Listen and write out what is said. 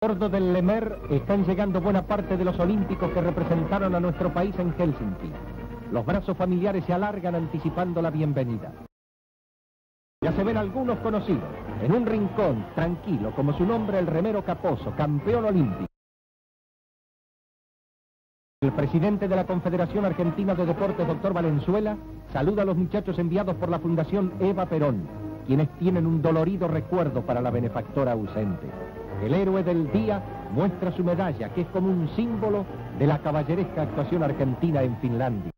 bordo del Lemer están llegando buena parte de los olímpicos que representaron a nuestro país en Helsinki. Los brazos familiares se alargan anticipando la bienvenida. Ya se ven algunos conocidos. En un rincón, tranquilo, como su nombre, el remero Caposo, campeón olímpico. El presidente de la Confederación Argentina de Deportes, doctor Valenzuela, saluda a los muchachos enviados por la Fundación Eva Perón, quienes tienen un dolorido recuerdo para la benefactora ausente. El héroe del día muestra su medalla, que es como un símbolo de la caballeresca actuación argentina en Finlandia.